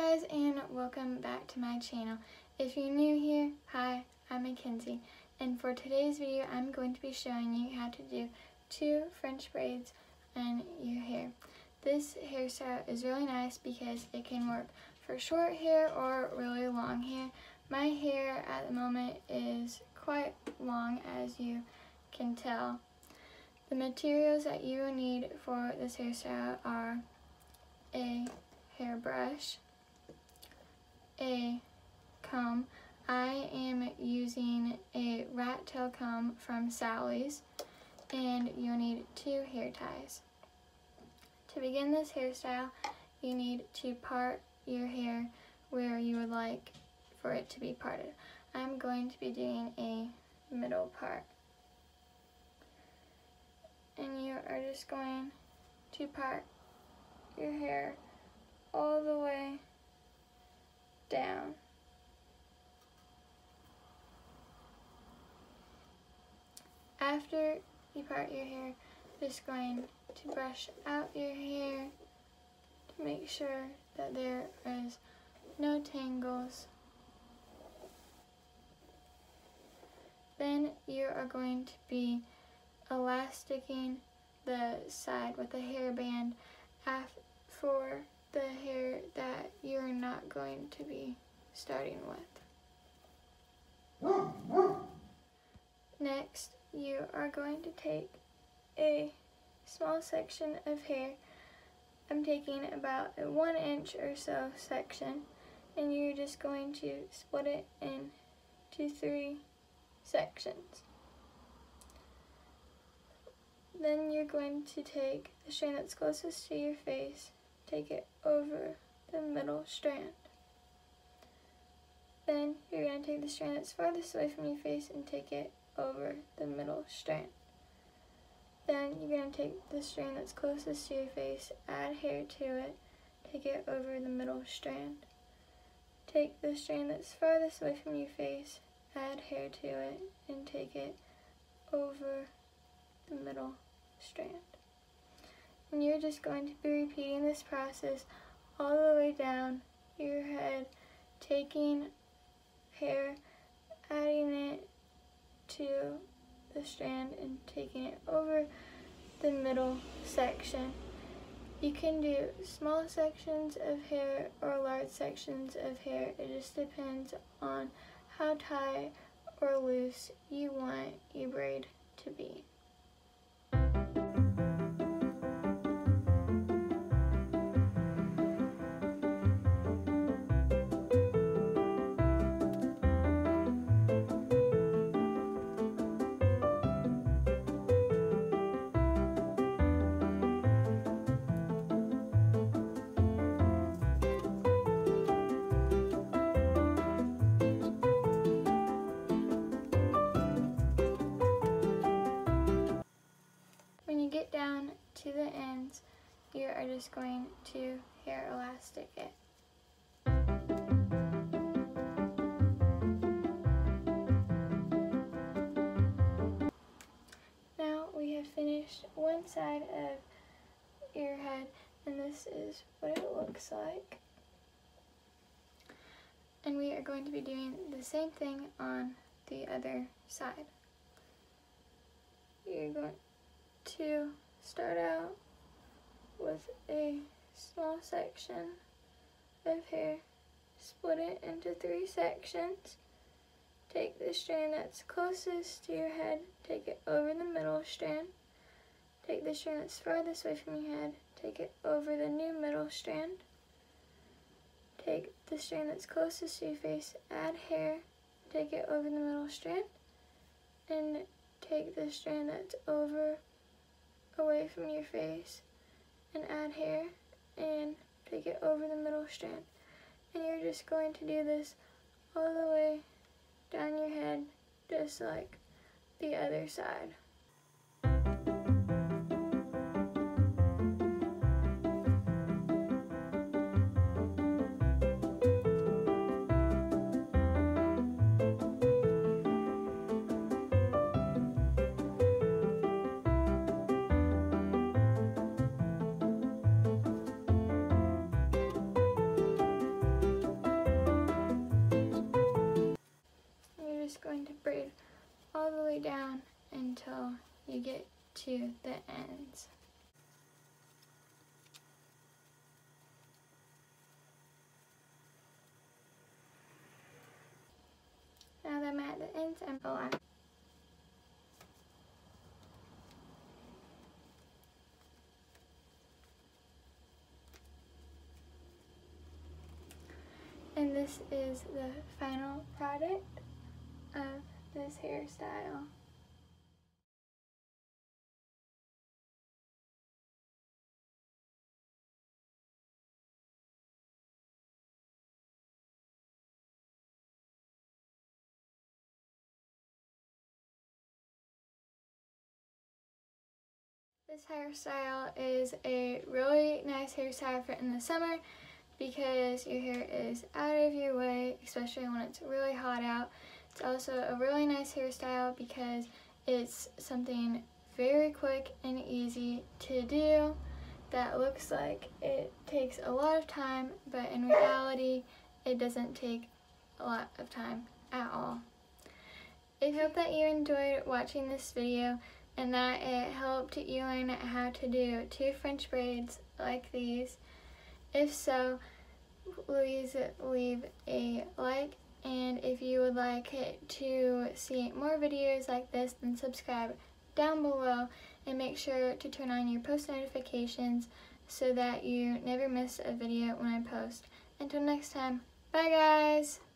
guys and welcome back to my channel. If you're new here, hi, I'm Makenzee and for today's video I'm going to be showing you how to do two French braids in your hair. This hairstyle is really nice because it can work for short hair or really long hair. My hair at the moment is quite long as you can tell. The materials that you will need for this hairstyle are a hairbrush, a comb. I am using a rat tail comb from Sally's and you'll need two hair ties. To begin this hairstyle, you need to part your hair where you would like for it to be parted. I'm going to be doing a middle part. And you are just going to part your hair all the way down. After you part your hair, just going to brush out your hair to make sure that there is no tangles. Then you are going to be elasticing the side with a hairband for the hair going to be starting with. Next, you are going to take a small section of hair. I'm taking about a one inch or so section and you're just going to split it into three sections. Then you're going to take the strand that's closest to your face take it over the middle strand. Then you're going to take the strand that's farthest away from your face and take it over the middle strand. Then you're going to take the strand that's closest to your face, add hair to it, take it over the middle strand. Take the strand that's farthest away from your face, add hair to it, and take it over the middle strand. And you're just going to be repeating this process all the way down your head, taking hair, adding it to the strand and taking it over the middle section. You can do small sections of hair or large sections of hair. It just depends on how tight or loose you want your braid to be. To the ends, you are just going to hair elastic it. Now we have finished one side of your head and this is what it looks like. And we are going to be doing the same thing on the other side. You're going to start out with a small section of hair, split it into three sections, take the strand that's closest to your head, take it over the middle strand, take the strand that's farthest away from your head, take it over the new middle strand, take the strand that's closest to your face, add hair, take it over the middle strand, and take the strand that's over away from your face and add hair and take it over the middle strand. And you're just going to do this all the way down your head just like the other side. All the way down until you get to the ends. Now that I'm at the ends, I'm oh, And this is the final product of this hairstyle. This hairstyle is a really nice hairstyle for in the summer because your hair is out of your way, especially when it's really hot out. It's also a really nice hairstyle because it's something very quick and easy to do that looks like it takes a lot of time, but in reality, it doesn't take a lot of time at all. I hope that you enjoyed watching this video and that it helped you learn how to do two French braids like these. If so, please leave a like and if you would like to see more videos like this then subscribe down below and make sure to turn on your post notifications so that you never miss a video when I post. Until next time, bye guys!